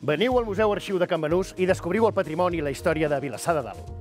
Veniu al Museu Arxiu de Can Benús i descobriu el patrimoni i la història de Vilassar de Dalt.